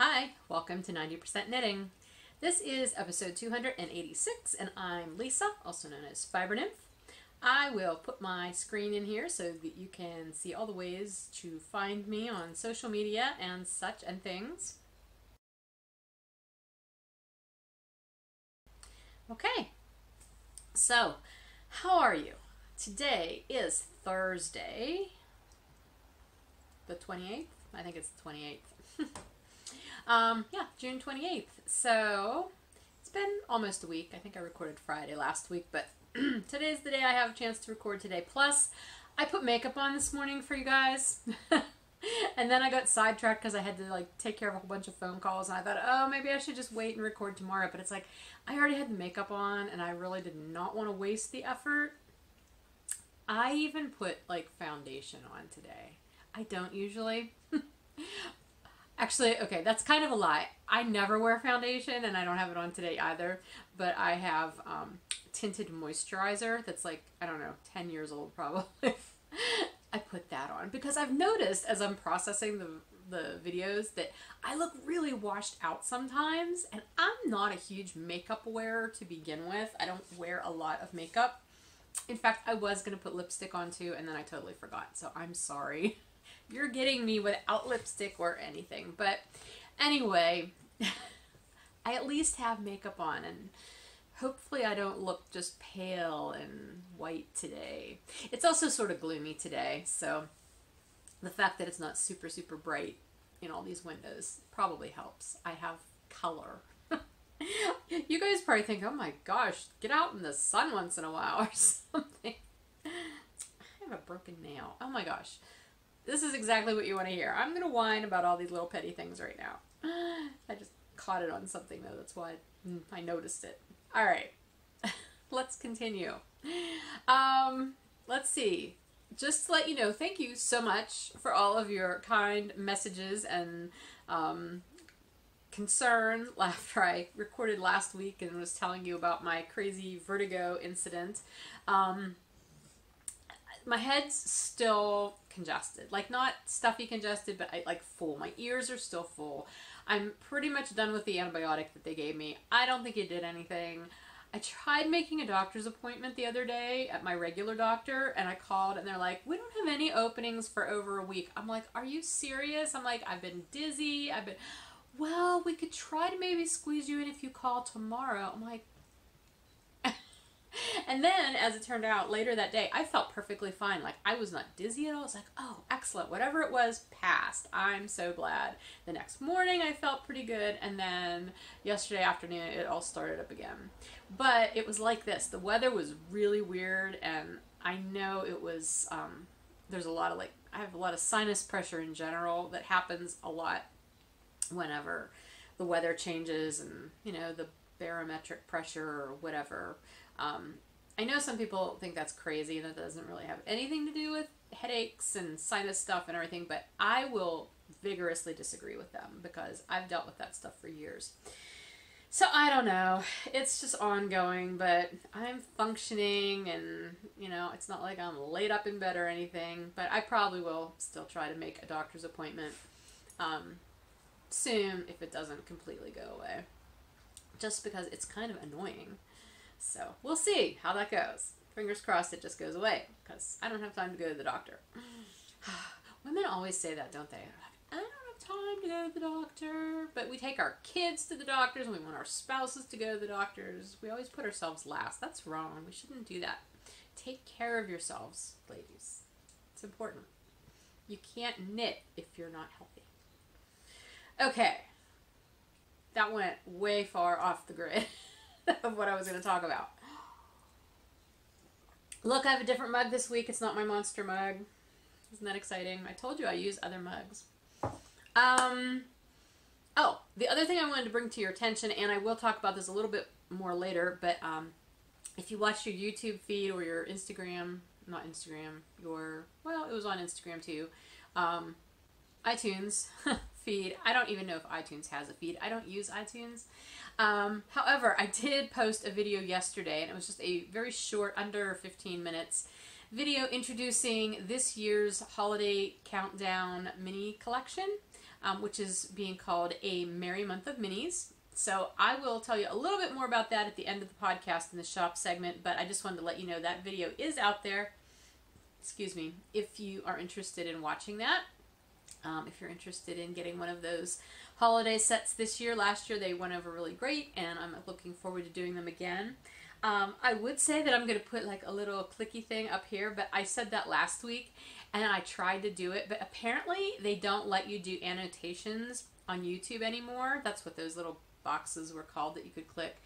Hi, welcome to 90% Knitting. This is episode 286, and I'm Lisa, also known as Fiber Nymph. I will put my screen in here so that you can see all the ways to find me on social media and such and things. Okay, so how are you? Today is Thursday, the 28th. I think it's the 28th. um, yeah, June 28th. So it's been almost a week. I think I recorded Friday last week, but today's the day I have a chance to record today. Plus, I put makeup on this morning for you guys. and then I got sidetracked because I had to like take care of a whole bunch of phone calls, and I thought, oh, maybe I should just wait and record tomorrow. But it's like I already had the makeup on, and I really did not want to waste the effort. I even put like foundation on today. I don't usually. Actually, okay, that's kind of a lie. I never wear foundation and I don't have it on today either, but I have um, tinted moisturizer that's like, I don't know, 10 years old probably. I put that on because I've noticed as I'm processing the the videos that I look really washed out sometimes and I'm not a huge makeup wearer to begin with. I don't wear a lot of makeup. In fact, I was to put lipstick on too and then I totally forgot. So I'm sorry. You're getting me without lipstick or anything. But anyway, I at least have makeup on and hopefully I don't look just pale and white today. It's also sort of gloomy today, so the fact that it's not super, super bright in all these windows probably helps. I have color. you guys probably think, oh my gosh, get out in the sun once in a while or something. I have a broken nail. Oh my gosh. This is exactly what you want to hear. I'm going to whine about all these little petty things right now. I just caught it on something though. That's why I noticed it. All right. let's continue. Um, let's see. Just to let you know, thank you so much for all of your kind messages and um, concern after I recorded last week and was telling you about my crazy vertigo incident. Um, my head's still congested. Like not stuffy congested, but I, like full. My ears are still full. I'm pretty much done with the antibiotic that they gave me. I don't think it did anything. I tried making a doctor's appointment the other day at my regular doctor and I called and they're like, "We don't have any openings for over a week." I'm like, "Are you serious?" I'm like, "I've been dizzy. I've been well, we could try to maybe squeeze you in if you call tomorrow." I'm like, and then, as it turned out, later that day, I felt perfectly fine. Like, I was not dizzy at all. I was like, oh, excellent. Whatever it was, passed. I'm so glad. The next morning, I felt pretty good. And then yesterday afternoon, it all started up again. But it was like this the weather was really weird. And I know it was, um, there's a lot of like, I have a lot of sinus pressure in general that happens a lot whenever the weather changes and, you know, the barometric pressure or whatever um, I know some people think that's crazy and that doesn't really have anything to do with headaches and sinus stuff and everything, but I will vigorously disagree with them because I've dealt with that stuff for years. So I don't know. It's just ongoing, but I'm functioning and, you know, it's not like I'm laid up in bed or anything, but I probably will still try to make a doctor's appointment um, soon if it doesn't completely go away. Just because it's kind of annoying. So we'll see how that goes. Fingers crossed it just goes away because I don't have time to go to the doctor. Women always say that, don't they? I don't have time to go to the doctor. But we take our kids to the doctors and we want our spouses to go to the doctors. We always put ourselves last. That's wrong. We shouldn't do that. Take care of yourselves, ladies. It's important. You can't knit if you're not healthy. Okay. That went way far off the grid. of what I was going to talk about. Look, I have a different mug this week. It's not my monster mug. Isn't that exciting? I told you I use other mugs. Um, oh, the other thing I wanted to bring to your attention, and I will talk about this a little bit more later, but um, if you watch your YouTube feed or your Instagram, not Instagram, your, well, it was on Instagram too, um, iTunes feed. I don't even know if iTunes has a feed. I don't use iTunes. Um, however, I did post a video yesterday, and it was just a very short, under 15 minutes video introducing this year's holiday countdown mini collection. um, which is being called a Merry Month of Minis. So I will tell you a little bit more about that at the end of the podcast in the shop segment, but I just wanted to let you know that video is out there. Excuse me, if you are interested in watching that. Um, if you're interested in getting one of those holiday sets this year, last year they went over really great, and I'm looking forward to doing them again. Um, I would say that I'm going to put like a little clicky thing up here, but I said that last week and I tried to do it, but apparently they don't let you do annotations on YouTube anymore. That's what those little boxes were called that you could click.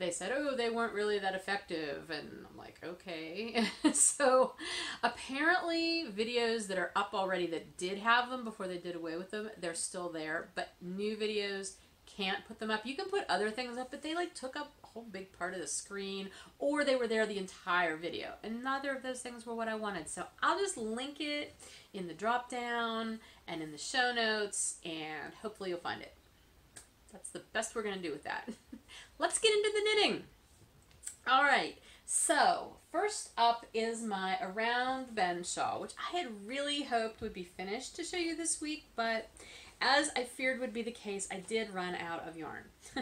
They said, oh, they weren't really that effective. And I'm like, okay. so apparently, videos that are up already that did have them before they did away with them, they're still there. But new videos can't put them up. You can put other things up, but they like took up a whole big part of the screen or they were there the entire video. And neither of those things were what I wanted. So I'll just link it in the drop down and in the show notes and hopefully you'll find it. That's the best we're going to do with that. Let's get into the knitting. All right. So, first up is my Around Bend shawl, which I had really hoped would be finished to show you this week, but as I feared would be the case, I did run out of yarn.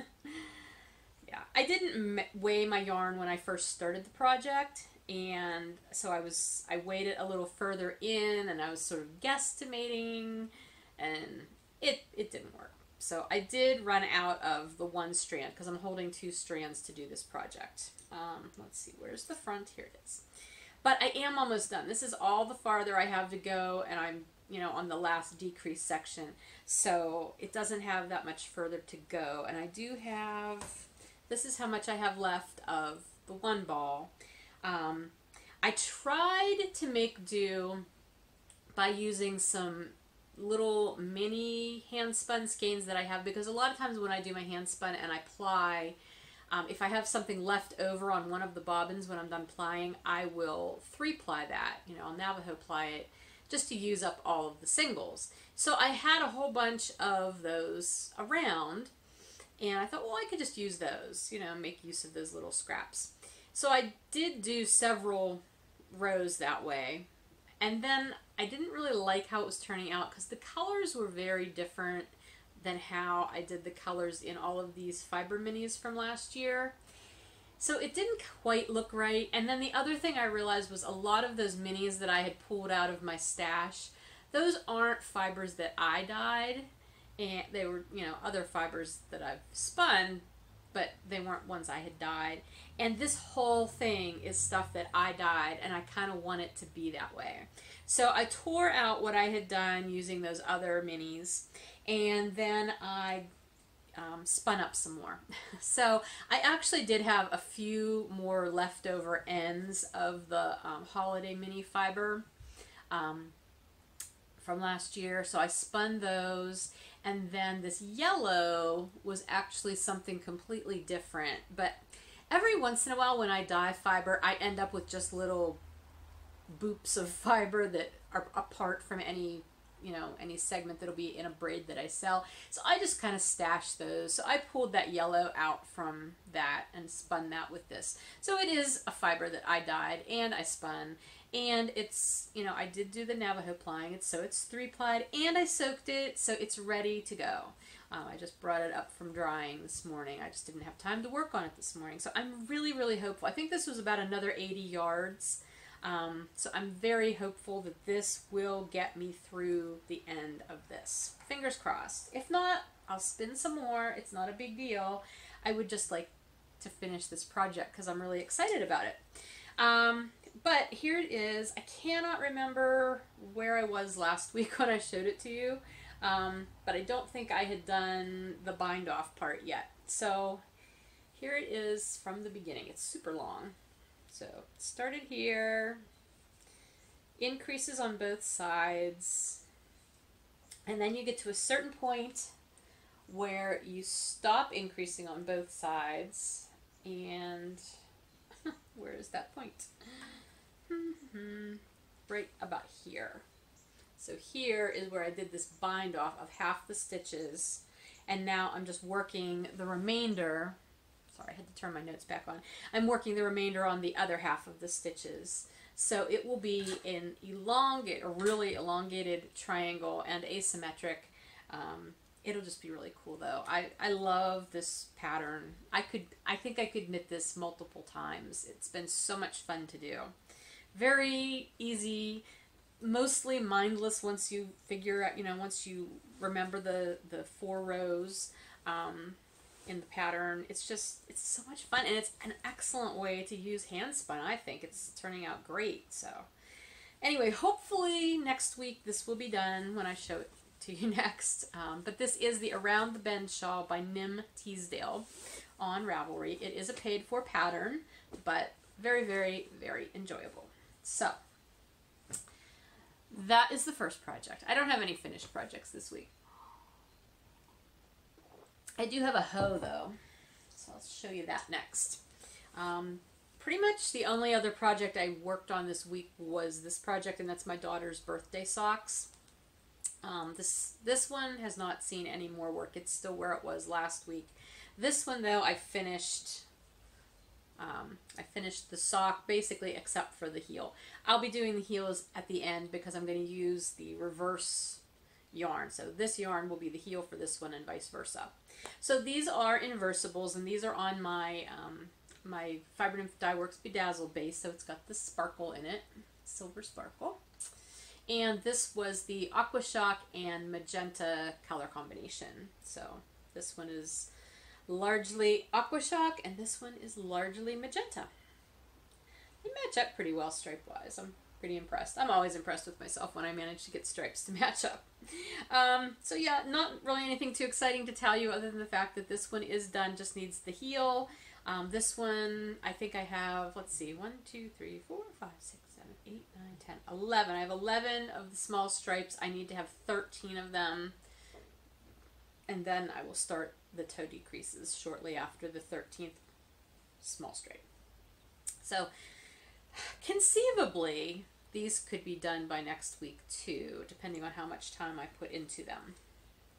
yeah, I didn't weigh my yarn when I first started the project, and so I was I weighed it a little further in, and I was sort of guesstimating, and it it didn't work. So I did run out of the one strand because I'm holding two strands to do this project. Um, let's see, where's the front? Here it is. But I am almost done. This is all the farther I have to go, and I'm you know, on the last decrease section. So it doesn't have that much further to go. And I do have, this is how much I have left of the one ball. Um, I tried to make do by using some little mini hand spun skeins that I have because a lot of times when I do my hand spun and I ply, um, if I have something left over on one of the bobbins when I'm done plying, I will three ply that. You know, I'll Navajo ply it just to use up all of the singles. So I had a whole bunch of those around and I thought, well, I could just use those, you know, make use of those little scraps. So I did do several rows that way. And then I didn't really like how it was turning out because the colors were very different than how I did the colors in all of these fiber minis from last year. So it didn't quite look right. And then the other thing I realized was a lot of those minis that I had pulled out of my stash, those aren't fibers that I dyed. And they were, you know, other fibers that I've spun, but they weren't ones I had dyed. And this whole thing is stuff that I dyed, and I kind of want it to be that way. So I tore out what I had done using those other minis, and then I um, spun up some more. so I actually did have a few more leftover ends of the um, holiday mini fiber um, from last year. So I spun those and then this yellow was actually something completely different. But every once in a while when I dye fiber, I end up with just little boops of fiber that are apart from any you know, any segment that'll be in a braid that I sell. So I just kind of stash those. So I pulled that yellow out from that and spun that with this. So it is a fiber that I dyed and I spun. And it's, you know, I did do the Navajo plying it, so it's three plied, and I soaked it, so it's ready to go. Um, I just brought it up from drying this morning. I just didn't have time to work on it this morning. So I'm really, really hopeful. I think this was about another 80 yards. Um, so I'm very hopeful that this will get me through the end of this. Fingers crossed. If not, I'll spin some more. It's not a big deal. I would just like to finish this project because I'm really excited about it. Um, but here it is. I cannot remember where I was last week when I showed it to you. Um, but I don't think I had done the bind off part yet. So here it is from the beginning. It's super long. So started here, increases on both sides, and then you get to a certain point where you stop increasing on both sides, and where is that point? Right about here. So here is where I did this bind off of half the stitches, and now I'm just working the remainder sorry, I had to turn my notes back on. I'm working the remainder on the other half of the stitches. So it will be an elongate, a really elongated triangle and asymmetric Um, it'll just be really cool though. I, I love this pattern. I could I think I could knit this multiple times. It's been so much fun to do. Very easy, mostly mindless once you figure out, you know, once you remember the the four rows um, in the pattern. It's just it's so much fun and it's an excellent way to use hand spun. I think it's turning out great. So anyway, hopefully next week this will be done when I show it to you next. Um, but this is the Around the Bend shawl by Nim Teasdale on Ravelry. It is a paid for pattern, but very, very, very enjoyable. So that is the first project. I don't have any finished projects this week. I do have a hoe though, so I'll show you that next. Um, pretty much the only other project I worked on this week was this project, and that's my daughter's birthday socks. Um, this this one has not seen any more work. It's still where it was last week. This one though, I finished. Um, I finished the sock basically except for the heel. I'll be doing the heels at the end because I'm going to use the reverse yarn. So this yarn will be the heel for this one and vice versa. So these are inversibles and these are on my um, my Fiber Nymph Dye Works Bedazzle base. So it's got the sparkle in it, silver sparkle. And this was the Aqua Shock and Magenta color combination. So this one is largely Aqua Shock and this one is largely Magenta. They match up pretty well stripe-wise. I'm pretty impressed. I'm always impressed with myself when I manage to get stripes to match up. Um, so yeah, not really anything too exciting to tell you other than the fact that this one is done, just needs the heel. Um, this one, I think I have, let's see, one, two, three, four, five, six, 8, 9, 10, 11. I have 11 of the small stripes. I need to have 13 of them. And then I will start the toe decreases shortly after the 13th small straight. So conceivably, these could be done by next week too, depending on how much time I put into them.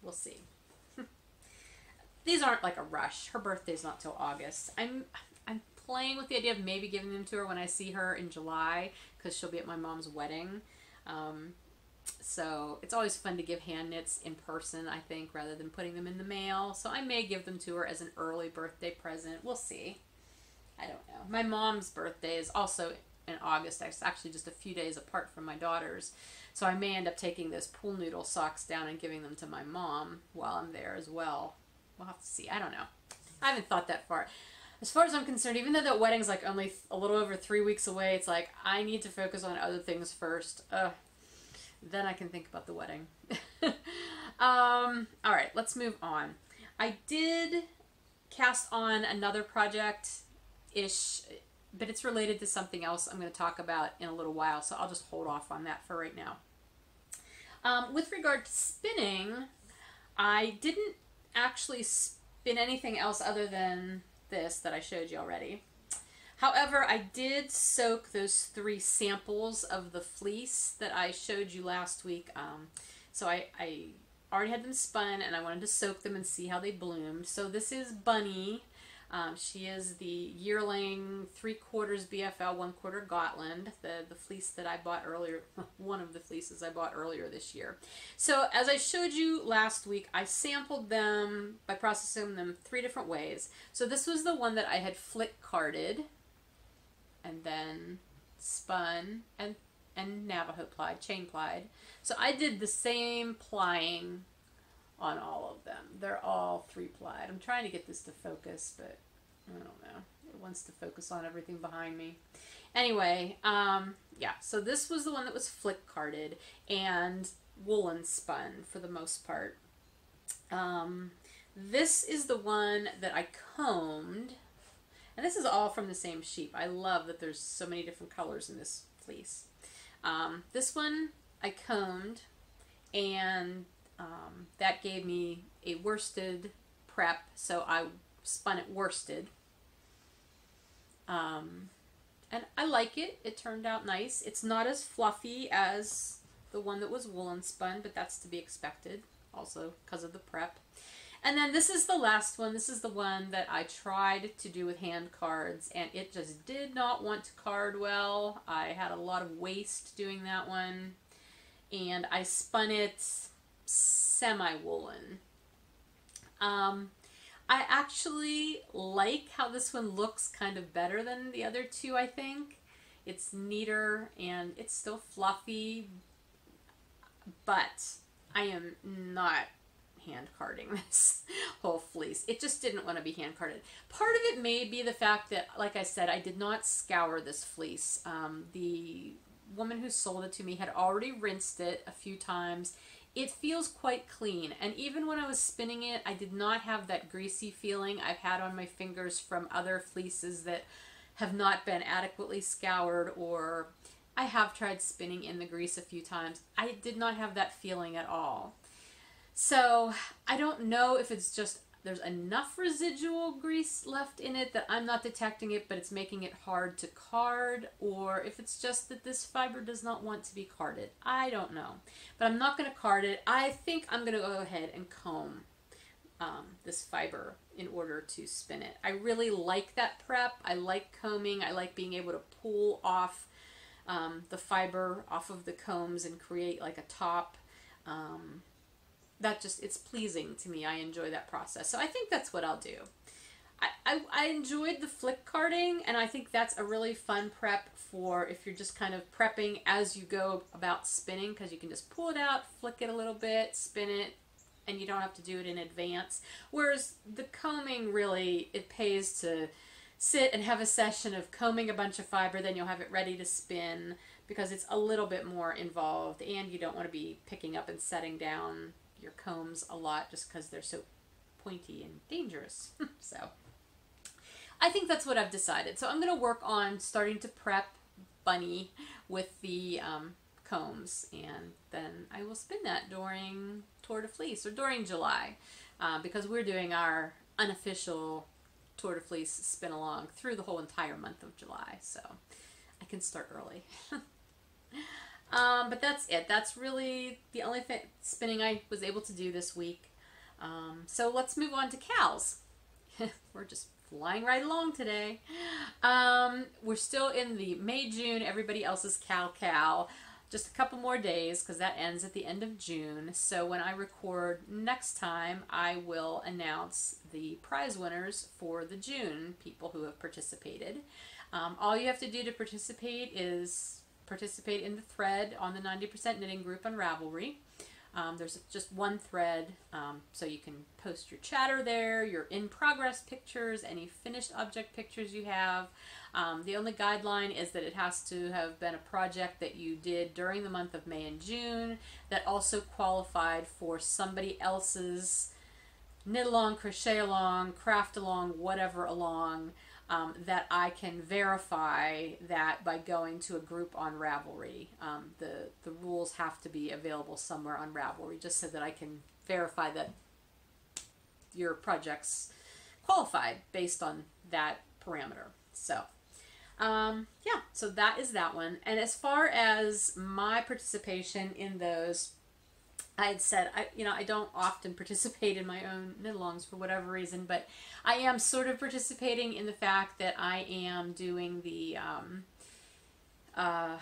We'll see. these aren't like a rush. Her birthday's not till August. I'm I'm playing with the idea of maybe giving them to her when I see her in July because she'll be at my mom's wedding. Um, so it's always fun to give hand knits in person, I think, rather than putting them in the mail. So I may give them to her as an early birthday present. We'll see. I don't know. My mom's birthday is also in August. It's actually just a few days apart from my daughter's. So I may end up taking those pool noodle socks down and giving them to my mom while I'm there as well. We'll have to see. I don't know. I haven't thought that far as far as I'm concerned, even though that wedding's like only a little over three weeks away, it's like I need to focus on other things first. Uh, then I can think about the wedding. um, all right, let's move on. I did cast on another project ish, but it's related to something else I'm going to talk about in a little while, so I'll just hold off on that for right now. Um, with regard to spinning, I didn't actually spin anything else other than this that I showed you already. However, I did soak those three samples of the fleece that I showed you last week. Um, so I, I already had them spun and I wanted to soak them and see how they bloomed. So this is Bunny um, she is the yearling three quarters BFL, one quarter Gotland, the, the fleece that I bought earlier, one of the fleeces I bought earlier this year. So as I showed you last week, I sampled them by processing them three different ways. So this was the one that I had flick carded and then spun and, and Navajo plied, chain plied. So I did the same plying on all of them. They're all three plied. I'm trying to get this to focus, but I don't know. It wants to focus on everything behind me. Anyway, um, yeah, so this was the one that was flick carded and woolen spun for the most part. Um, this is the one that I combed, and this is all from the same sheep. I love that there's so many different colors in this fleece. Um, this one I combed, and um, that gave me a worsted prep, so I spun it worsted. Um, and I like it. It turned out nice. It's not as fluffy as the one that was woolen spun, but that's to be expected also because of the prep. And then this is the last one. This is the one that I tried to do with hand cards, and it just did not want to card well. I had a lot of waste doing that one, and I spun it semi-woolen. Um, I actually like how this one looks kind of better than the other two, I think. It's neater and it's still fluffy, but I am not hand carding this whole fleece. It just didn't want to be hand carded. Part of it may be the fact that, like I said, I did not scour this fleece. Um, the woman who sold it to me had already rinsed it a few times. It feels quite clean, and even when I was spinning it, I did not have that greasy feeling I've had on my fingers from other fleeces that have not been adequately scoured or I have tried spinning in the grease a few times. I did not have that feeling at all. So I don't know if it's just there's enough residual grease left in it that I'm not detecting it, but it's making it hard to card, or if it's just that this fiber does not want to be carded. I don't know. But I'm not going to card it. I think I'm going to go ahead and comb um, this fiber in order to spin it. I really like that prep. I like combing. I like being able to pull off um, the fiber off of the combs and create like a top. Um, that just it's pleasing to me. I enjoy that process. So I think that's what I'll do. I, I, enjoyed the flick carding and I think that's a really fun prep for if you're just kind of prepping as you go about spinning because you can just pull it out, flick it a little bit, spin it, and you don't have to do it in advance. Whereas the combing really it pays to sit and have a session of combing a bunch of fiber, then you'll have it ready to spin because it's a little bit more involved and you don't want to be picking up and setting down your combs a lot just because they're so pointy and dangerous. so I think that's what I've decided. So I'm going to work on starting to prep Bunny with the um, combs and then I will spin that during Tour de Fleece or during July uh, because we're doing our unofficial Tour de Fleece spin along through the whole entire month of July. So I can start early. Um, but that's it. That's really the only spinning I was able to do this week. Um, so let's move on to KALs. we're just flying right along today. Um, we're still in the May June. Everybody else's KAL KAL. Just a couple more days because that ends at the end of June. So when I record next time, I will announce the prize winners for the June people who have participated. Um, all you have to do to participate is participate in the thread on the 90% knitting group on Ravelry. Um, there's just one thread, um, so you can post your chatter there, your in progress pictures, any finished object pictures you have. Um, the only guideline is that it has to have been a project that you did during the month of May and June that also qualified for somebody else's knit along, crochet along, craft along, whatever along um, that I can verify that by going to a group on Ravelry. Um, the, the rules have to be available somewhere on Ravelry just so that I can verify that your project's qualified based on that parameter. So, um, yeah, so that is that one. And as far as my participation in those, I had said, I you know, I don't often participate in my own knit-alongs for whatever reason, but I am sort of participating in the fact that I am doing the, um, uh,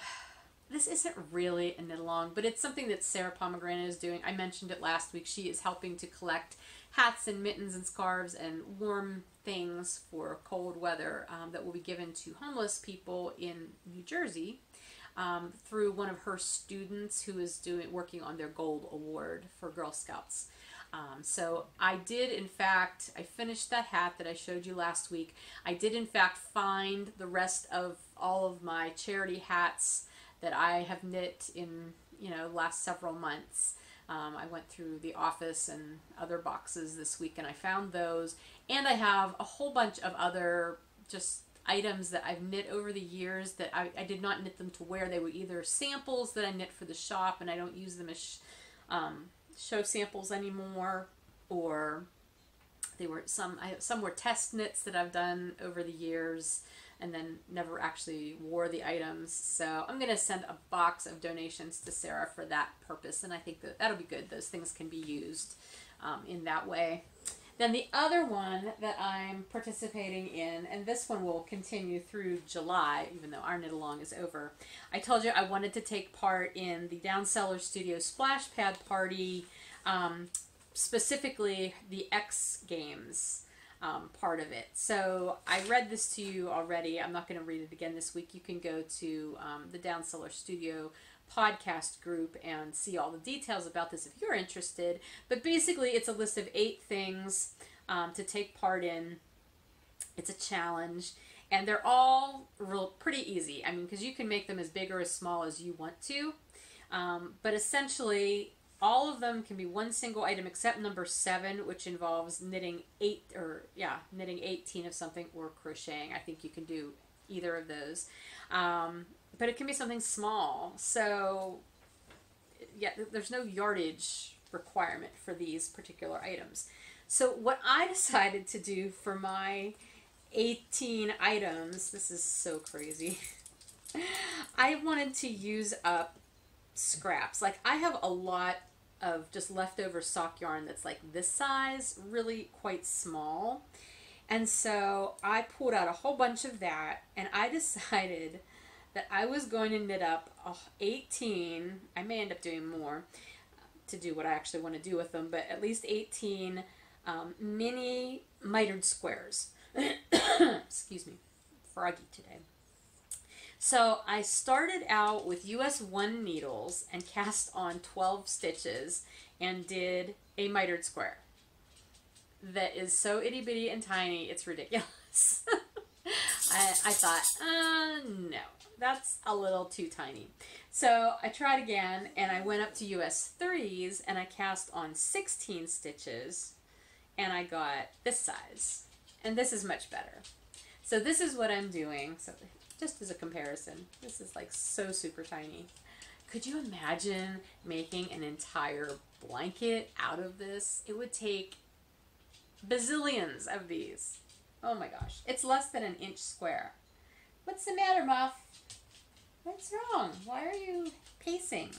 this isn't really a knit-along, but it's something that Sarah Pomegranate is doing. I mentioned it last week. She is helping to collect hats and mittens and scarves and warm things for cold weather um, that will be given to homeless people in New Jersey um, through one of her students who is doing working on their gold award for Girl Scouts. Um, so I did, in fact, I finished that hat that I showed you last week. I did, in fact, find the rest of all of my charity hats that I have knit in, you know, last several months. Um, I went through the office and other boxes this week and I found those. And I have a whole bunch of other just items that I've knit over the years that I, I did not knit them to wear. They were either samples that I knit for the shop and I don't use them as um, show samples anymore, or they were some I, some were test knits that I've done over the years and then never actually wore the items. So I'm going to send a box of donations to Sarah for that purpose, and I think that that'll be good. Those things can be used um, in that way. Then the other one that I'm participating in, and this one will continue through July, even though our knit along is over. I told you I wanted to take part in the Down Cellar Studio Splash Pad Party um, specifically the X Games um, part of it. So I read this to you already. I'm not going to read it again this week. You can go to um, the Down Cellar Studio podcast group and see all the details about this if you're interested. But basically, it's a list of eight things um, to take part in. It's a challenge, and they're all real pretty easy. I mean, because you can make them as big or as small as you want to. Um, but essentially, all of them can be one single item except number seven, which involves knitting eight or yeah, knitting 18 of something or crocheting. I think you can do either of those. Um, but it can be something small. So yeah, there's no yardage requirement for these particular items. So what I decided to do for my 18 items, this is so crazy. I wanted to use up scraps. Like I have a lot of just leftover sock yarn that's like this size, really quite small. And so I pulled out a whole bunch of that and I decided that I was going to knit up 18, I may end up doing more to do what I actually want to do with them, but at least 18 um, mini mitered squares. Excuse me, froggy today. So I started out with US 1 needles and cast on 12 stitches and did a mitered square that is so itty bitty and tiny, it's ridiculous. I, I thought, uh, no, that's a little too tiny. So I tried again and I went up to US 3s and I cast on 16 stitches and I got this size. And this is much better. So this is what I'm doing. So just as a comparison. This is like so super tiny. Could you imagine making an entire blanket out of this? It would take bazillions of these. Oh my gosh. It's less than an inch square. What's the matter, Muff? What's wrong? Why are you pacing?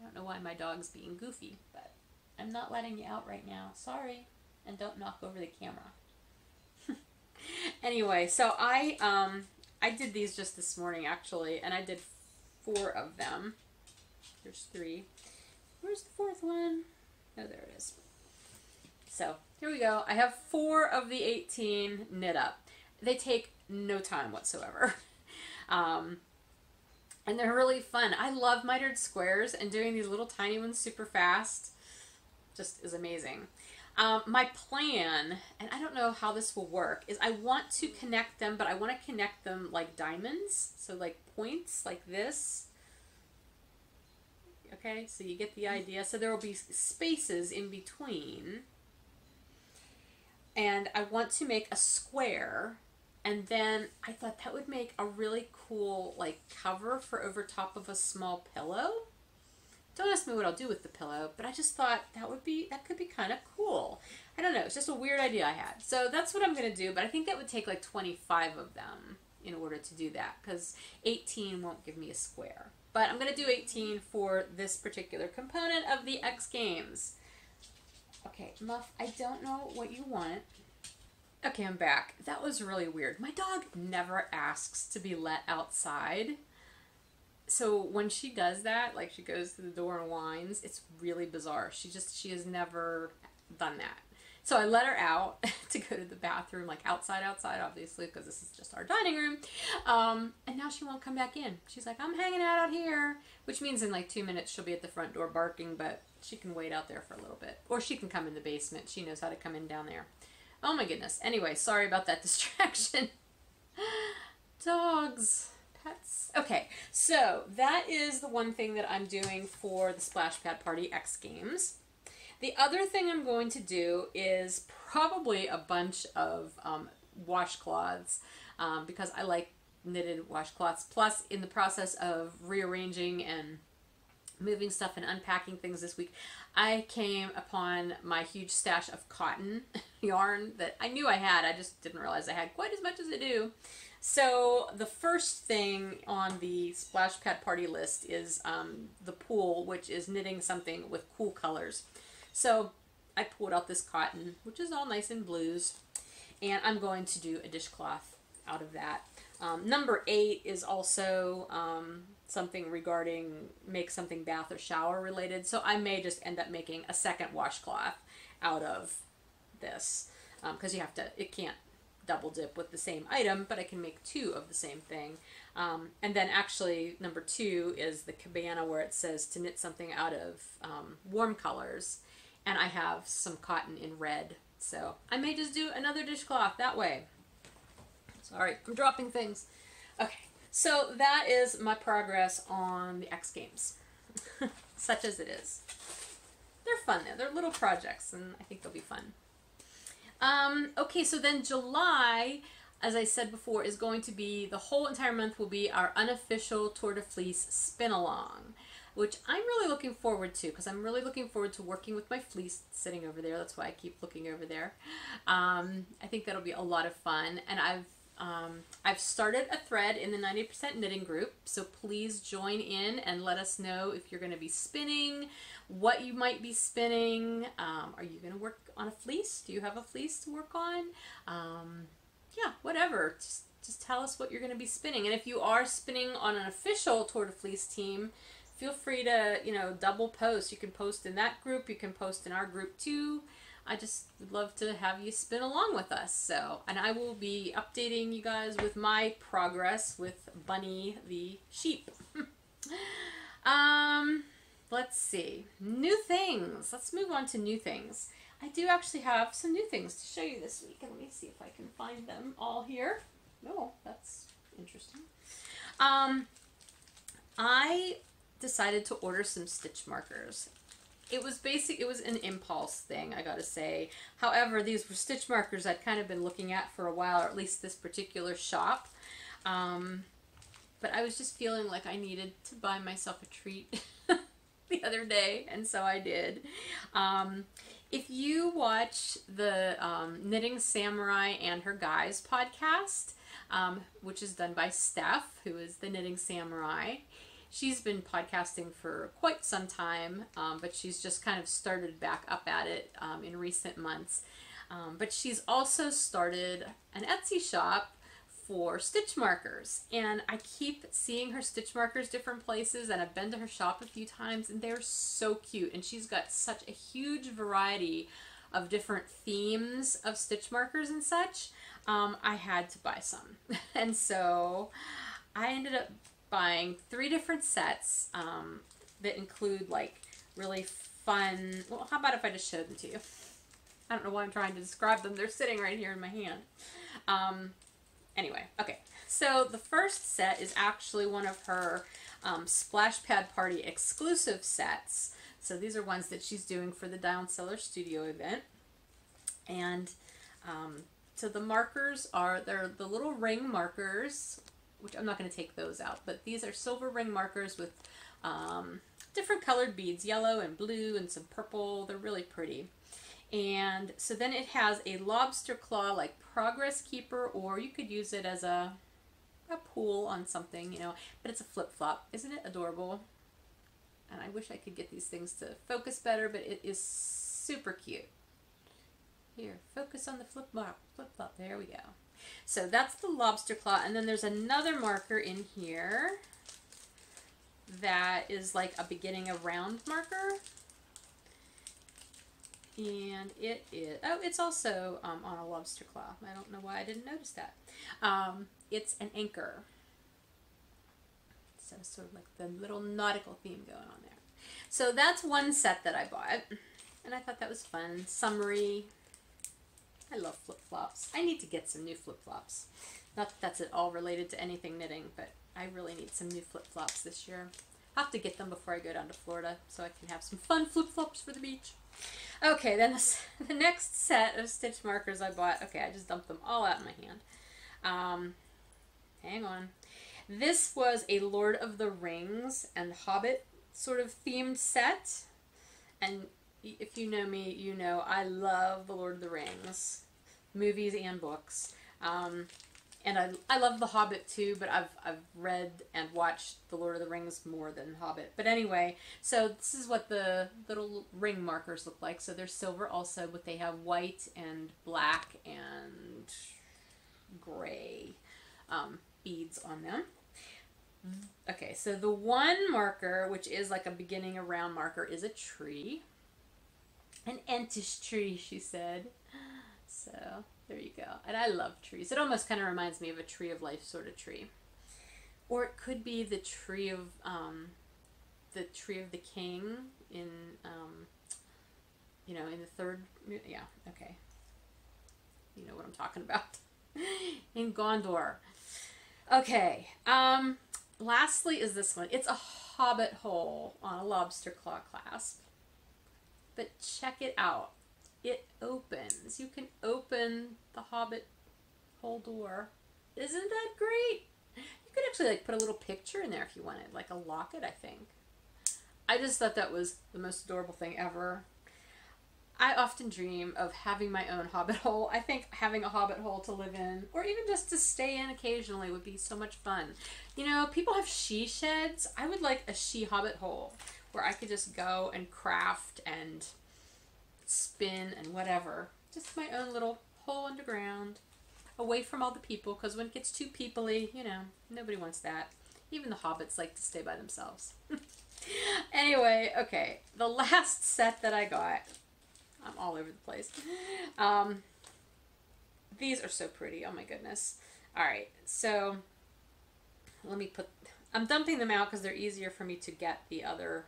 I don't know why my dog's being goofy, but I'm not letting you out right now. Sorry. And don't knock over the camera. anyway, so I um I did these just this morning actually, and I did four of them. There's three. Where's the fourth one? Oh, there it is. So here we go. I have four of the 18 knit up. They take no time whatsoever. um, and they're really fun. I love mitered squares and doing these little tiny ones super fast just is amazing. Um, my plan, and I don't know how this will work, is I want to connect them, but I want to connect them like diamonds. So like points like this. Okay, so you get the idea. So there will be spaces in between. And I want to make a square. And then I thought that would make a really cool like cover for over top of a small pillow. Don't ask me what I'll do with the pillow, but I just thought that would be that could be kind of cool. I don't know, it's just a weird idea I had. So that's what I'm going to do, but I think that would take like 25 of them in order to do that cuz 18 won't give me a square. But I'm going to do 18 for this particular component of the X Games. Okay, Muff, I don't know what you want. Okay, I'm back. That was really weird. My dog never asks to be let outside so when she does that, like she goes to the door and whines, it's really bizarre. She just she has never done that. So I let her out to go to the bathroom, like outside, outside, obviously, because this is just our dining room. Um, and now she won't come back in. She's like, I'm hanging out out here, which means in like two minutes she'll be at the front door barking, but she can wait out there for a little bit. Or she can come in the basement. She knows how to come in down there. Oh my goodness. Anyway, sorry about that distraction. Dogs pets. Okay, so that is the one thing that I'm doing for the Splash Pad Party X Games. The other thing I'm going to do is probably a bunch of um, washcloths um, because I like knitted washcloths. Plus, in the process of rearranging and moving stuff and unpacking things this week, I came upon my huge stash of cotton yarn that I knew I had. I just didn't realize I had quite as much as I do. So the first thing on the splash pad party list is um, the pool, which is knitting something with cool colors. So I pulled out this cotton, which is all nice and blues, and I'm going to do a dishcloth out of that. Um, number eight is also um, something regarding make something bath or shower related. So I may just end up making a second washcloth out of this because um, you have to, it can't double dip with the same item, but I can make two of the same thing. Um, and then actually, number two is the cabana where it says to knit something out of um, warm colors. And I have some cotton in red. So I may just do another dishcloth that way. Sorry, I'm dropping things. Okay, so that is my progress on the X Games, such as it is. They're fun though. They're little projects, and I think they'll be fun. Um, okay, so then July, as I said before, is going to be the whole entire month will be our unofficial Tour de Fleece spin along, which I'm really looking forward to because I'm really looking forward to working with my fleece sitting over there. That's why I keep looking over there. Um, I think that'll be a lot of fun, and I've um, I've started a thread in the 90% knitting group, so please join in and let us know if you're going to be spinning, what you might be spinning. Um, are you going to work on a fleece? Do you have a fleece to work on? Um, yeah, whatever. Just, just tell us what you're going to be spinning. And if you are spinning on an official Tour de Fleece team, feel free to, you know, double post. You can post in that group. You can post in our group too. I just would love to have you spin along with us. So, and I will be updating you guys with my progress with Bunny the sheep. um, let's see. New things. Let's move on to new things. I do actually have some new things to show you this week. And let me see if I can find them all here. Oh, that's interesting. Um, I decided to order some stitch markers. It was basic, it was an impulse thing, I gotta say. However, these were stitch markers I'd kind of been looking at for a while, or at least this particular shop. Um, but I was just feeling like I needed to buy myself a treat the other day, and so I did. Um, if you watch the um, Knitting Samurai and Her Guys podcast, um, which is done by Steph, who is the Knitting Samurai, she's been podcasting for quite some time, um, but she's just kind of started back up at it um, in recent months. Um, but she's also started an Etsy shop for stitch markers. And I keep seeing her stitch markers different places and I've been to her shop a few times and they're so cute. And she's got such a huge variety of different themes of stitch markers and such. Um, I had to buy some. And so I ended up buying three different sets um, that include like really fun well how about if I just show them to you I don't know why I'm trying to describe them they're sitting right here in my hand um, Anyway, okay. So the first set is actually one of her um, Splash Pad Party exclusive sets. So these are ones that she's doing for the Down Cellar Studio event. And um, so the markers are, they're the little ring markers, which I'm not going to take those out, but these are silver ring markers with um, different colored beads, yellow and blue and some purple. They're really pretty. And so then it has a lobster claw like progress keeper or you could use it as a, a pool on something, you know, but it's a flip-flop. Isn't it adorable? And I wish I could get these things to focus better, but it is super cute. Here, focus on the flip-flop. Flip-flop. There we go. So that's the lobster claw. And then there's another marker in here that is like a beginning of round marker. And it is oh it's also um, on a lobster claw. I don't know why I didn't notice that. Um, it's an anchor. So sort of like the little nautical theme going on there. So that's one set that I bought. And I thought that was fun. Summery I love flip-flops I need to get some new flip-flops not that that's at all related to anything knitting but I really need some new flip-flops this year I'll have to get them before I go down to Florida so I can have some fun flip-flops for the beach Okay, then the, the, next set of stitch markers I bought, okay, I just dumped them all out in my hand. Um, hang on. This was a Lord of the Rings and Hobbit sort of themed set. And if you know me, you know I love the Lord of the Rings movies and books. Um, and I, I love The Hobbit too, but I've, I've read and watched The Lord of the Rings more than Hobbit. But anyway, so this is what the little ring markers look like. So they're silver also, but they have white and black and gray um, beads on them. Okay, so the one marker, which is like a beginning a round marker, is a tree. An entish tree, she said. So there you go. And I love trees. It almost kind of reminds me of a tree of life sort of tree. Or it could be the tree of um, the tree of the king in um, you know in the third yeah okay you know what I'm talking about in Gondor. Okay. Um, lastly is this one. It's a hobbit hole on a lobster claw clasp. But check it out. It opens. You can open the hobbit hole door. Isn't that great? You could actually like put a little picture in there if you wanted, like a locket, I think. I just thought that was the most adorable thing ever. I often dream of having my own hobbit hole. I think having a hobbit hole to live in, or even just to stay in occasionally, would be so much fun. You know, people have she sheds. I would like a she hobbit hole where I could just go and craft and spin and whatever. Just my own little hole underground, away from all the people, because when it gets too peoply, you know, nobody wants that. Even the hobbits like to stay by themselves. anyway, okay, the last set that I got I'm all over the place. Um, these are so pretty. Oh my goodness. All right, so let me put. I'm dumping them out because they're easier for me to get the other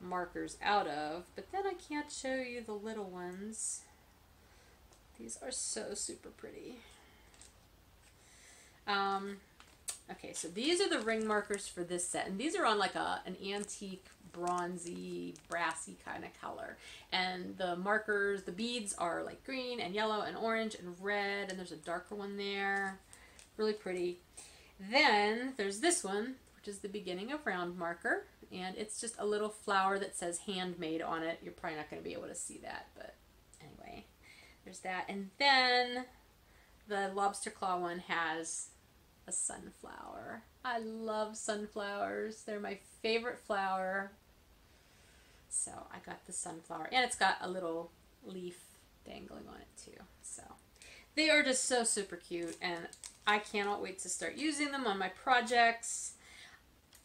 markers out of, but then I can't show you the little ones. These are so super pretty. Um, okay, so these are the ring markers for this set, and these are on like a an antique bronzy, brassy kind of color. And the markers, the beads are like green and yellow and orange and red, and there's a darker one there. Really pretty. Then there's this one, which is the beginning of round marker, and it's just a little flower that says handmade on it. You're probably not going to be able to see that, but anyway, there's that. And then the lobster claw one has a sunflower. I love sunflowers. They're my favorite flower. So I got the sunflower, and it's got a little leaf dangling on it too. So they are just so super cute, and I cannot wait to start using them on my projects.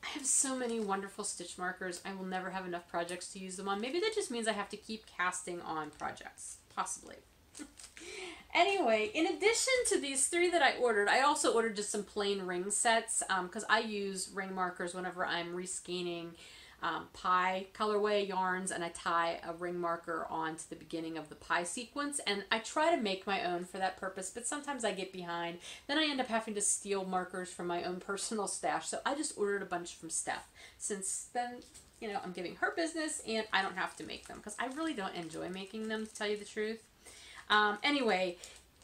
I have so many wonderful stitch markers. I will never have enough projects to use them on. Maybe that just means I have to keep casting on projects. Possibly. anyway, in addition to these three that I ordered, I also ordered just some plain ring sets because um, I use ring markers whenever I'm reskeining um, pie colorway yarns and I tie a ring marker onto the beginning of the pie sequence. And I try to make my own for that purpose but sometimes I get behind. Then I end up having to steal markers from my own personal stash. So I just ordered a bunch from Steph. Since then you know I'm giving her business and I don't have to make them because I really don't enjoy making them to tell you the truth. Um, anyway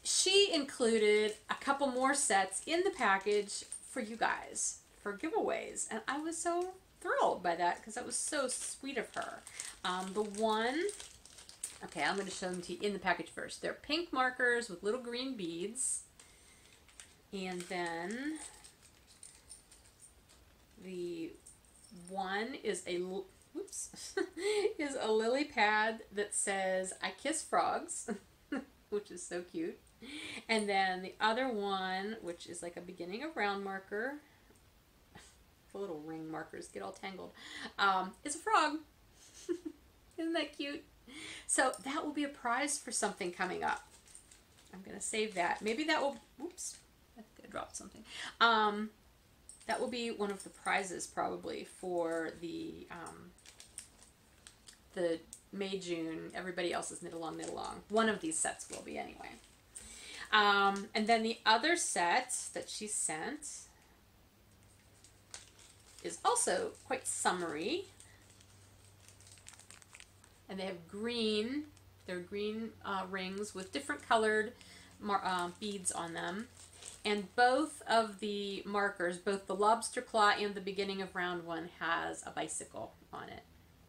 she included a couple more sets in the package for you guys for giveaways. And I was so thrilled by that because that was so sweet of her. Um, the one, okay, I'm going to show them to you in the package first. They're pink markers with little green beads. And then the one is a, oops, is a lily pad that says, I kiss frogs, which is so cute. And then the other one, which is like a beginning of round marker, little ring markers get all tangled, um, is a frog. Isn't that cute? So that will be a prize for something coming up. I'm going to save that. Maybe that will, oops, I think I dropped something. Um, that will be one of the prizes probably for the, um, the May, June, everybody else's knit along, knit along. One of these sets will be anyway. Um, and then the other set that she sent is also quite summery. And they have green, they're green uh, rings with different colored uh, beads on them. And both of the markers, both the lobster claw and the beginning of round one, has a bicycle on it,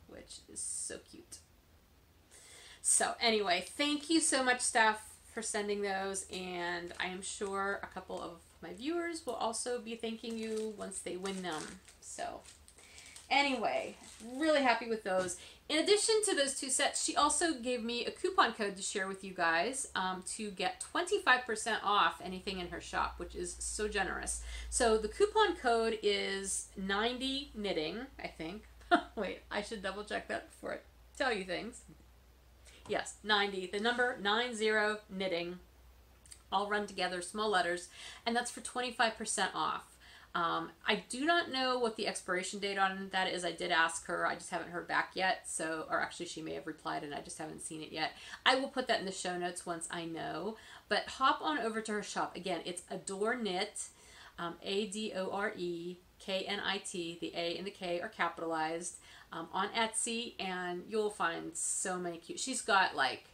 which is so cute. So anyway, thank you so much, Steph, for sending those. And I am sure a couple of my viewers will also be thanking you once they win them. So anyway, really happy with those. in addition to those two sets, she also gave me a coupon code to share with you guys um, to get 25% off anything in her shop, which is so generous. So the coupon code is 90 knitting, I think. Wait, I should double check that before I tell you things. Yes, 90. The number 90 knitting, all run together, small letters, and that's for 25% off. Um, I do not know what the expiration date on that is. I did ask her. I just haven't heard back yet. So, or actually, she may have replied and I just haven't seen it yet. I will put that in the show notes once I know. But hop on over to her shop. Again, it's Adore Knit, um, A D O R E K N I T. The A and the K are capitalized um, on Etsy, and you'll find so many cute. She's got like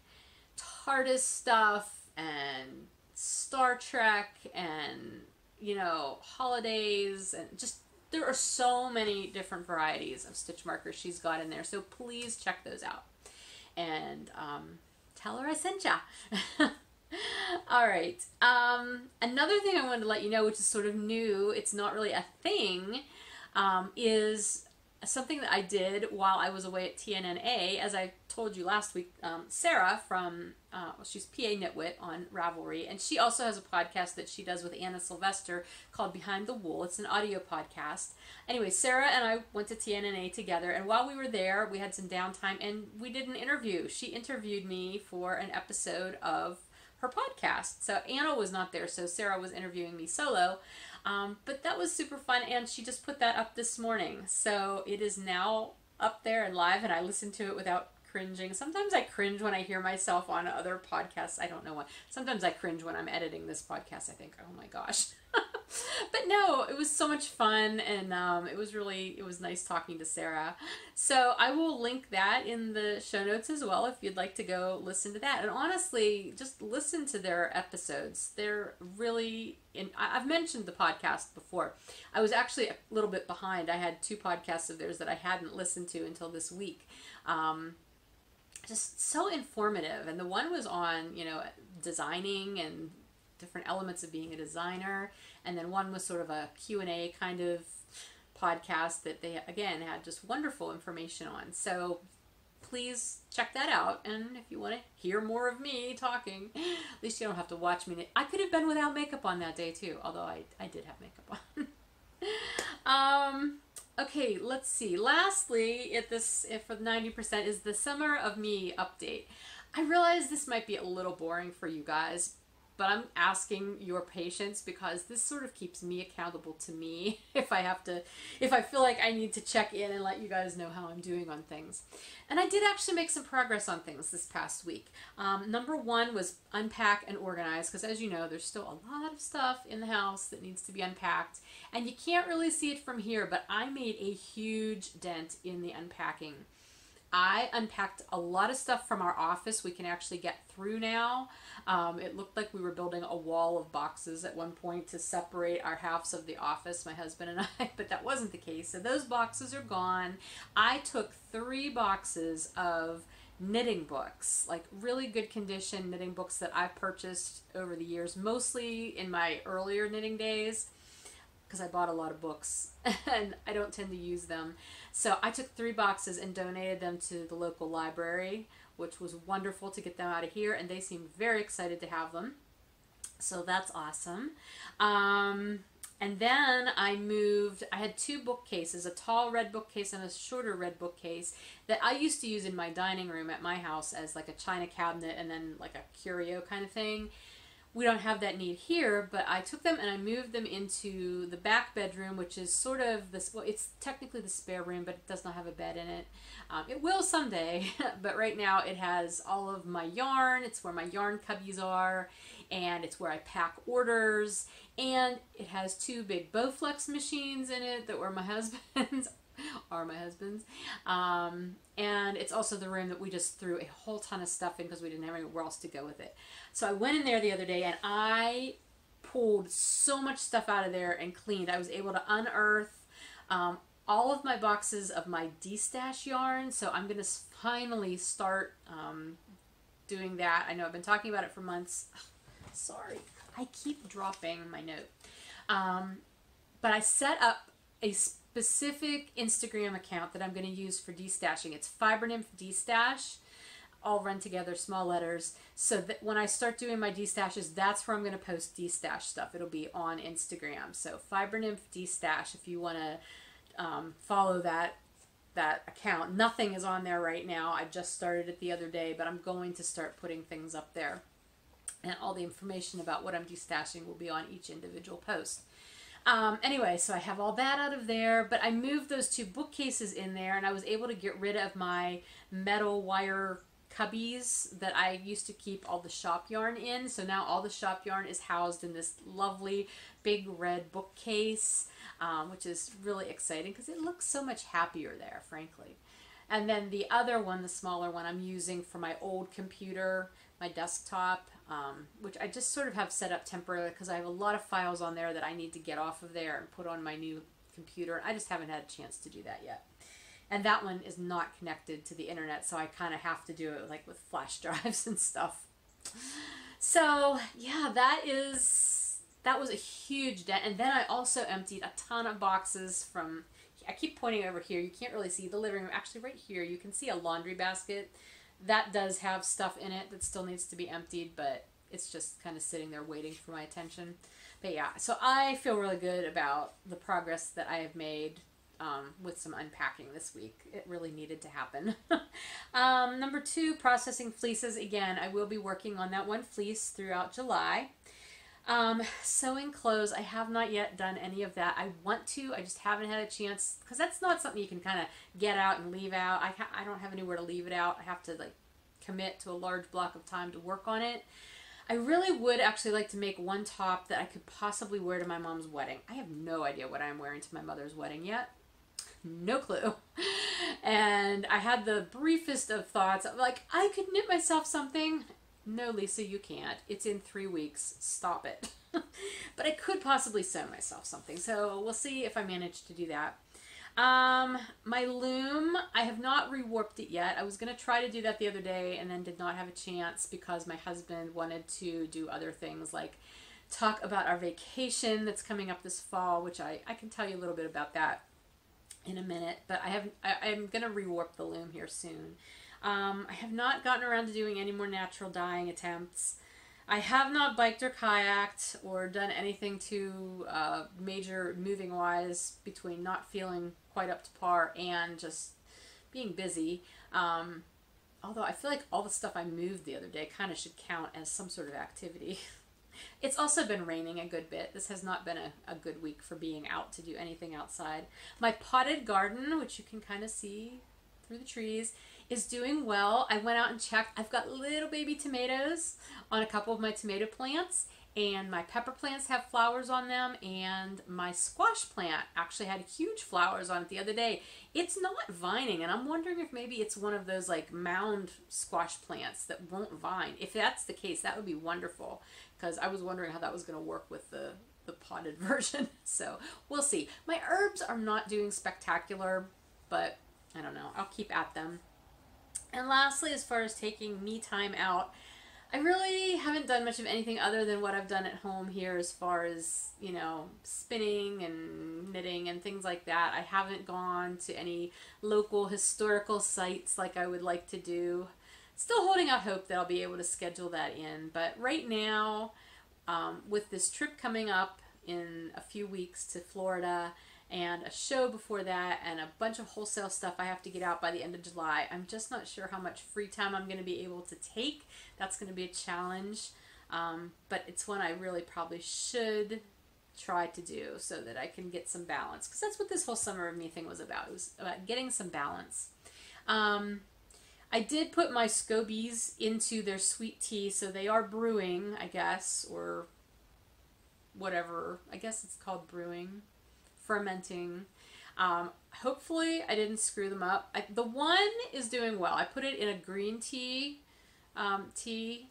TARDIS stuff and Star Trek and you know, holidays and just there are so many different varieties of stitch markers she's got in there. So please check those out. And um, tell her I sent ya. All right. Um, another thing I wanted to let you know, which is sort of new, it's not really a thing, um, is something that I did while I was away at TNNA, as I told you last week, um, Sarah from, uh, well, she's PA Knitwit on Ravelry, and she also has a podcast that she does with Anna Sylvester called Behind the Wool. It's an audio podcast. Anyway, Sarah and I went to TNNA together, and while we were there, we had some downtime, and we did an interview. She interviewed me for an episode of her podcast. So Anna was not there, so Sarah was interviewing me solo. Um, but that was super fun, and she just put that up this morning. So it is now up there and live, and I listened to it without cringing. Sometimes I cringe when I hear myself on other podcasts. I don't know why. Sometimes I cringe when I'm editing this podcast. I think, oh my gosh. but no, it was so much fun, and um, it was really it was nice talking to Sarah. So I will link that in the show notes as well if you'd like to go listen to that. And honestly, just listen to their episodes. They're really. In, I've mentioned the podcast before. I was actually a little bit behind. I had two podcasts of theirs that I hadn't listened to until this week. Um, just so informative and the one was on you know designing and different elements of being a designer and then one was sort of a q&a kind of podcast that they again had just wonderful information on. So please check that out. And if you want to hear more of me talking at least you don't have to watch me. I could have been without makeup on that day too although i, I did have makeup on. Um okay let's see. Lastly if this if for 90% is the summer of me update. I realize this might be a little boring for you guys but I'm asking your patience because this sort of keeps me accountable to me if I have to, if I feel like I need to check in and let you guys know how I'm doing on things. And I did actually make some progress on things this past week. Um, number one was unpack and organize because, as you know, there's still a lot of stuff in the house that needs to be unpacked. And you can't really see it from here, but I made a huge dent in the unpacking. I unpacked a lot of stuff from our office we can actually get through now. Um, it looked like we were building a wall of boxes at one point to separate our halves of the office, my husband and I, but that wasn't the case. So those boxes are gone. I took three boxes of knitting books, like really good condition knitting books that I've purchased over the years, mostly in my earlier knitting days because I bought a lot of books and I don't tend to use them. So I took three boxes and donated them to the local library, which was wonderful to get them out of here, and they seemed very excited to have them. So that's awesome. Um, and then I moved, I had two bookcases, a tall red bookcase and a shorter red bookcase that I used to use in my dining room at my house as like a china cabinet and then like a curio kind of thing we don't have that need here, but I took them and I moved them into the back bedroom, which is sort of this, well, it's technically the spare room, but it does not have a bed in it. Um, it will someday, but right now it has all of my yarn. It's where my yarn cubbies are, and it's where I pack orders, and it has two big Bowflex machines in it that were my husband's are my husband's. Um, and it's also the room that we just threw a whole ton of stuff in because we didn't have anywhere else to go with it. So I went in there the other day and I pulled so much stuff out of there and cleaned. I was able to unearth um, all of my boxes of my destash yarn. So I'm going to finally start um, doing that. I know I've been talking about it for months. Sorry, I keep dropping my note. Um, but I set up a specific Instagram account that I'm going to use for destashing. It's Fibernymph Destash, all run together, small letters. So that when I start doing my destashes, that's where I'm going to post destash stuff. It'll be on Instagram. So Fibernymph Destash, if you want to um, follow that that account. Nothing is on there right now. I just started it the other day, but I'm going to start putting things up there. And all the information about what I'm destashing will be on each individual post. Um, anyway, so I have all that out of there, but I moved those two bookcases in there and I was able to get rid of my metal wire cubbies that I used to keep all the shop yarn in. So now all the shop yarn is housed in this lovely big red bookcase, um, which is really exciting because it looks so much happier there, frankly. And then the other one, the smaller one, I'm using for my old computer, my desktop um, which I just sort of have set up temporarily because I have a lot of files on there that I need to get off of there and put on my new computer. I just haven't had a chance to do that yet. And that one is not connected to the internet, so I kind of have to do it like with flash drives and stuff. So, yeah, that is that was a huge dent. And then I also emptied a ton of boxes from I keep pointing over here. You can't really see the living room. Actually, right here, you can see a laundry basket that does have stuff in it that still needs to be emptied, but it's just kind of sitting there waiting for my attention. But yeah, so I feel really good about the progress that I have made um, with some unpacking this week. It really needed to happen. um, number two, processing fleeces. Again, I will be working on that one fleece throughout July. Um, sewing clothes, I have not yet done any of that. I want to, I just haven't had a chance because that's not something you can kind of get out and leave out. I, I don't have anywhere to leave it out. I have to like commit to a large block of time to work on it. I really would actually like to make one top that I could possibly wear to my mom's wedding. I have no idea what I'm wearing to my mother's wedding yet. No clue. And I had the briefest of thoughts like, I could knit myself something. No, Lisa, you can't. It's in three weeks. Stop it. but I could possibly sew myself something. So we'll see if I manage to do that. Um, my loom, I have not rewarped it yet. I was going to try to do that the other day and then did not have a chance because my husband wanted to do other things like talk about our vacation that's coming up this fall, which I, I can tell you a little bit about that in a minute. But I have I, I'm going to rewarp the loom here soon. Um, I have not gotten around to doing any more natural dyeing attempts. I have not biked or kayaked or done anything too uh, major moving wise between not feeling quite up to par and just being busy. Um, although I feel like all the stuff I moved the other day kind of should count as some sort of activity. it's also been raining a good bit. This has not been a, a good week for being out to do anything outside. My potted garden, which you can kind of see through the trees, is doing well. I went out and checked. I've got little baby tomatoes on a couple of my tomato plants and my pepper plants have flowers on them and my squash plant actually had huge flowers on it the other day. It's not vining and i'm wondering if maybe it's one of those like mound squash plants that won't vine. If that's the case that would be wonderful because i was wondering how that was going to work with the the potted version. So we'll see. My herbs are not doing spectacular but i don't know. I'll keep at them and lastly as far as taking me time out I really haven't done much of anything other than what I've done at home here as far as, you know, spinning and knitting and things like that. I haven't gone to any local historical sites like I would like to do. Still holding out hope that I'll be able to schedule that in. But right now, um, with this trip coming up in a few weeks to Florida, and a show before that and a bunch of wholesale stuff I have to get out by the end of July. I'm just not sure how much free time I'm going to be able to take. That's going to be a challenge, um, but it's one I really probably should try to do so that I can get some balance because that's what this whole summer of me thing was about. It was about getting some balance. Um, I did put my scobies into their sweet tea, so they are brewing, I guess, or whatever. I guess it's called brewing fermenting. Um, hopefully, I didn't screw them up. I, the one is doing well. I put it in a green tea um, tea.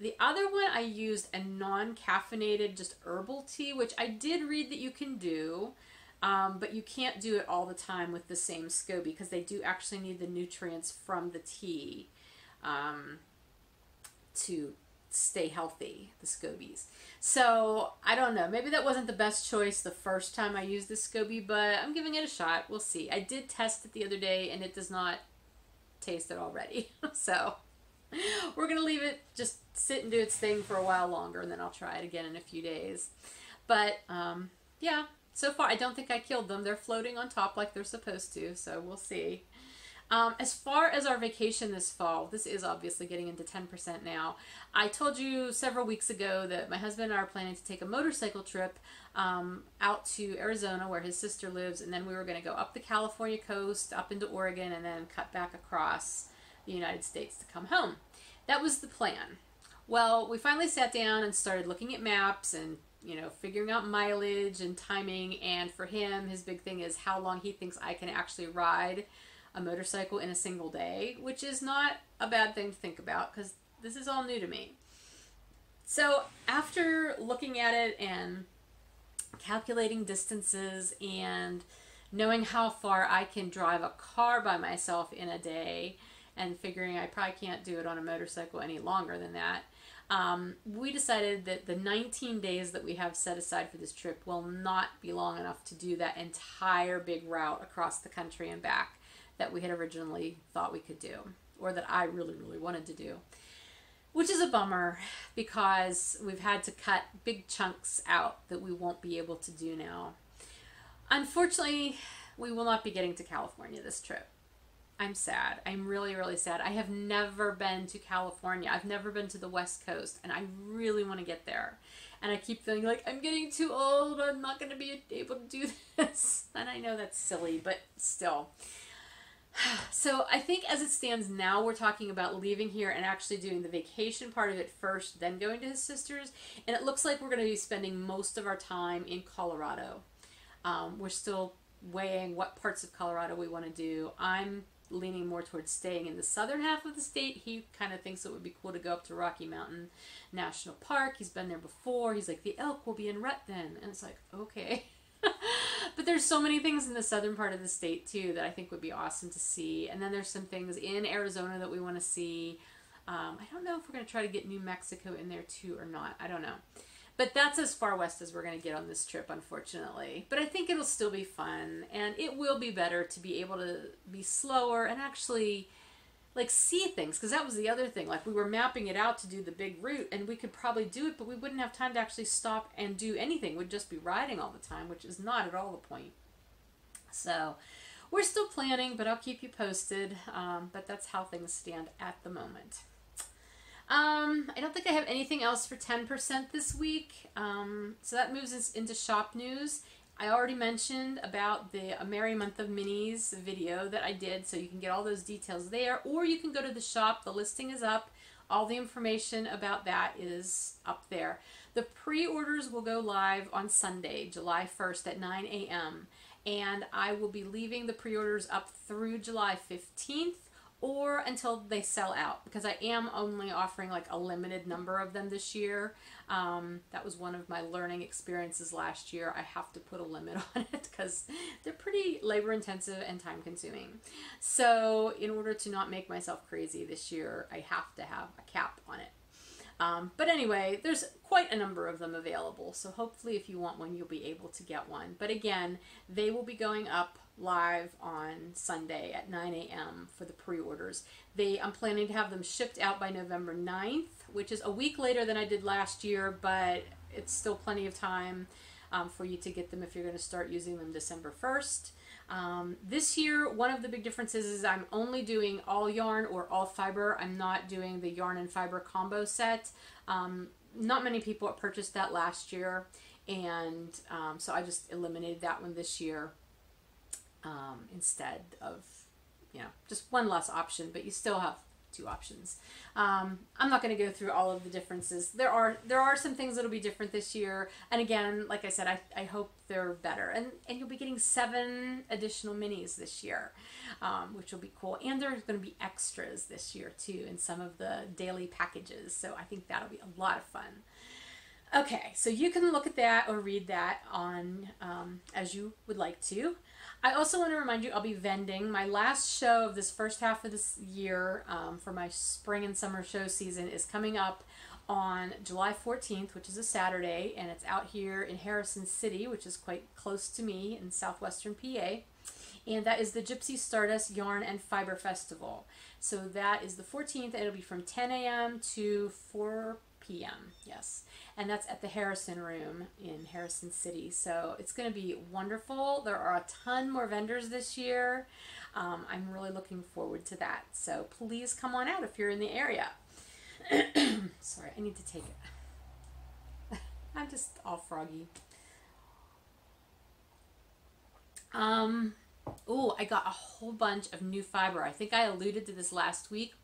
The other one I used a non-caffeinated, just herbal tea, which I did read that you can do, um, but you can't do it all the time with the same SCOBY because they do actually need the nutrients from the tea um, to stay healthy, the scobies. So I don't know. Maybe that wasn't the best choice the first time I used the SCOBY, but I'm giving it a shot. We'll see. I did test it the other day and it does not taste it already. so we're going to leave it just sit and do its thing for a while longer and then I'll try it again in a few days. But um, yeah, so far I don't think I killed them. They're floating on top like they're supposed to, so we'll see. Um, as far as our vacation this fall, this is obviously getting into 10% now. I told you several weeks ago that my husband and I are planning to take a motorcycle trip um, out to Arizona where his sister lives, and then we were going to go up the California coast, up into Oregon, and then cut back across the United States to come home. That was the plan. Well, we finally sat down and started looking at maps and you know, figuring out mileage and timing. And for him, his big thing is how long he thinks I can actually ride a motorcycle in a single day, which is not a bad thing to think about because this is all new to me. So, after looking at it and calculating distances and knowing how far I can drive a car by myself in a day and figuring I probably can't do it on a motorcycle any longer than that, um, we decided that the 19 days that we have set aside for this trip will not be long enough to do that entire big route across the country and back that we had originally thought we could do, or that I really, really wanted to do. Which is a bummer because we've had to cut big chunks out that we won't be able to do now. Unfortunately, we will not be getting to California this trip. I'm sad. I'm really, really sad. I have never been to California. I've never been to the West Coast, and I really want to get there. And I keep feeling like I'm getting too old. I'm not going to be able to do this. And I know that's silly, but still. So I think as it stands now, we're talking about leaving here and actually doing the vacation part of it first, then going to his sister's. And it looks like we're going to be spending most of our time in Colorado. Um, we're still weighing what parts of Colorado we want to do. I'm leaning more towards staying in the southern half of the state. He kind of thinks it would be cool to go up to Rocky Mountain National Park. He's been there before. He's like, the elk will be in rut then. And it's like, okay. but there's so many things in the southern part of the state too that I think would be awesome to see. And then there's some things in Arizona that we want to see. Um, I don't know if we're going to try to get New Mexico in there too or not. I don't know. But that's as far west as we're going to get on this trip, unfortunately. But I think it'll still be fun, and it will be better to be able to be slower and actually like see things because that was the other thing like we were mapping it out to do the big route and we could probably do it but we wouldn't have time to actually stop and do anything we'd just be riding all the time which is not at all the point so we're still planning but i'll keep you posted um, but that's how things stand at the moment um, I don't think I have anything else for 10% this week. Um, so that moves us into shop news. I already mentioned about the A Merry Month of Minis video that I did, so you can get all those details there, or you can go to the shop. The listing is up. All the information about that is up there. The pre-orders will go live on Sunday, July 1st at 9 a.m. And I will be leaving the pre-orders up through July 15th or until they sell out because I am only offering like a limited number of them this year. Um, that was one of my learning experiences last year. I have to put a limit on it because they're pretty labor intensive and time consuming. So, in order to not make myself crazy this year, I have to have a cap on it. Um, but anyway, there's quite a number of them available. So hopefully, if you want one, you'll be able to get one. But again, they will be going up live on Sunday at 9 a.m. for the pre-orders. They I'm planning to have them shipped out by November 9th, which is a week later than I did last year, but it's still plenty of time um, for you to get them if you're going to start using them December 1st. Um, this year, one of the big differences is I'm only doing all yarn or all fiber. I'm not doing the yarn and fiber combo set. Um, not many people purchased that last year, and um, so I just eliminated that one this year um, instead of, you know, just one less option, but you still have two options. Um, I'm not going to go through all of the differences. There are there are some things that'll be different this year, and again, like I said, I, I hope they're better. And and you'll be getting seven additional minis this year, um, which will be cool. And there's going to be extras this year too in some of the daily packages. So I think that'll be a lot of fun. Okay, so you can look at that or read that on um, as you would like to. I also want to remind you I'll be vending. My last show of this first half of this year um, for my spring and summer show season is coming up on July 14th, which is a Saturday, and it's out here in Harrison City, which is quite close to me in southwestern PA. And that is the Gypsy Stardust Yarn and Fiber Festival. So that is the 14th, and it'll be from 10 a.m. to 4 p.m. Yes. And that's at the Harrison Room in Harrison City. So it's going to be wonderful. There are a ton more vendors this year. Um, I'm really looking forward to that. So please come on out if you're in the area. Sorry, I need to take it. I'm just all froggy. Um, oh, I got a whole bunch of new fiber. I think I alluded to this last week.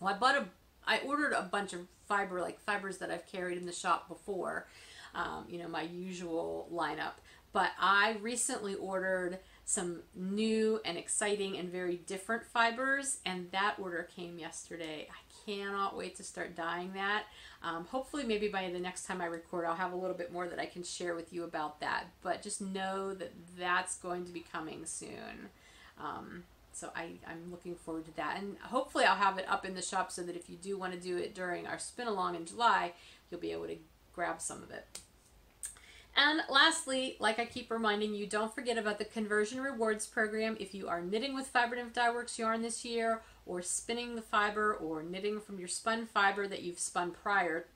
Well, I bought a, I ordered a bunch of fiber, like fibers that I've carried in the shop before. Um, you know, my usual lineup. But I recently ordered some new and exciting and very different fibers, and that order came yesterday. I cannot wait to start dyeing that. Um, hopefully, maybe by the next time I record, I'll have a little bit more that I can share with you about that. But just know that that's going to be coming soon. Um, so I, I'm looking forward to that. And hopefully, I'll have it up in the shop so that if you do want to do it during our spin along in July, you'll be able to grab some of it. And lastly, like I keep reminding you, don't forget about the conversion rewards program. If you are knitting with Fiber Nymph Dye Works yarn this year, or spinning the fiber, or knitting from your spun fiber that you've spun prior,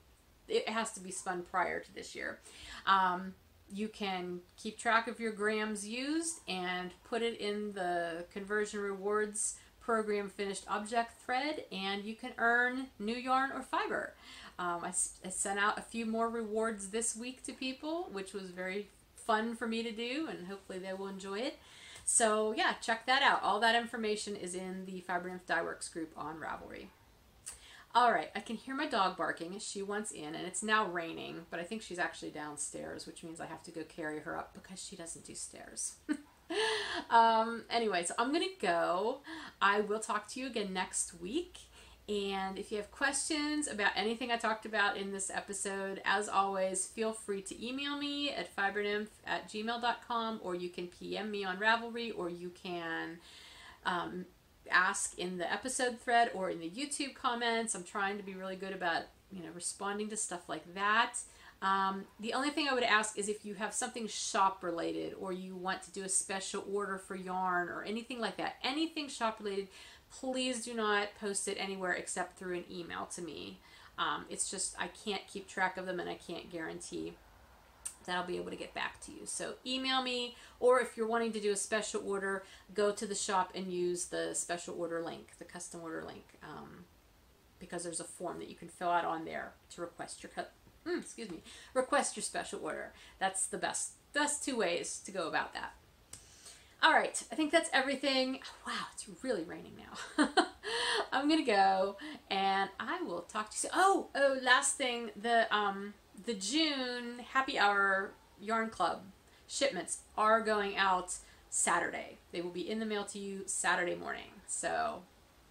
it has to be spun prior to this year. Um, you can keep track of your grams used and put it in the conversion rewards program finished object thread, and you can earn new yarn or fiber. Um, I, I, sent out a few more rewards this week to people, which was very fun for me to do, and hopefully they will enjoy it. So yeah, check that out. All that information is in the Fiber Nymph Dye Works group on Ravelry. All right, I can hear my dog barking. She wants in, and it's now raining, but I think she's actually downstairs, which means I have to go carry her up because she doesn't do stairs. um, anyway, so I'm going to go. I will talk to you again next week. And if you have questions about anything I talked about in this episode, as always, feel free to email me at fibernymph at gmail.com or you can PM me on Ravelry or you can um, ask in the episode thread or in the YouTube comments. I'm trying to be really good about you know responding to stuff like that. Um, the only thing I would ask is if you have something shop related or you want to do a special order for yarn or anything like that, anything shop related, please do not post it anywhere except through an email to me. Um, it's just, I can't keep track of them and I can't guarantee that I'll be able to get back to you. So email me, or if you're wanting to do a special order, go to the shop and use the special order link, the custom order link, um, because there's a form that you can fill out on there to request your mm, excuse me request your special order. That's the best best two ways to go about that. All right, I think that's everything. Wow, it's really raining now. I'm gonna go, and I will talk to you soon. Oh, oh, last thing, the um, the June Happy Hour Yarn Club shipments are going out Saturday. They will be in the mail to you Saturday morning, so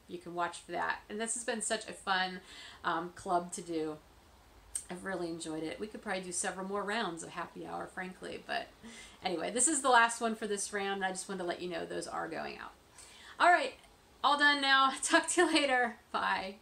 you can watch for that. And this has been such a fun um, club to do. I've really enjoyed it. We could probably do several more rounds of happy hour, frankly. But anyway, this is the last one for this round. I just wanted to let you know those are going out. All right, all done now. Talk to you later. Bye.